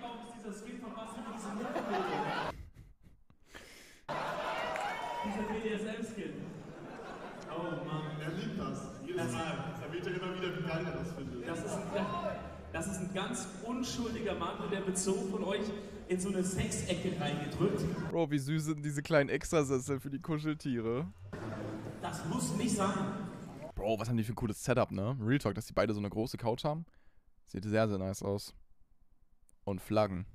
warum ist dieser Stream verpasst mit diesem Dieser BDSM-Skin. Oh Mann. Er liebt das. Jedes Mal. Das erwähnt er immer wieder, wie geil er das findet. Das ist, ein, ganz unschuldiger Mann und der bezogen von euch in so eine Sechsecke reingedrückt. Bro, wie süß sind diese kleinen Extrasessel für die Kuscheltiere. Das muss nicht sein. Bro, was haben die für ein cooles Setup, ne? Real Talk, dass die beide so eine große Couch haben. Sieht sehr, sehr nice aus. Und Flaggen.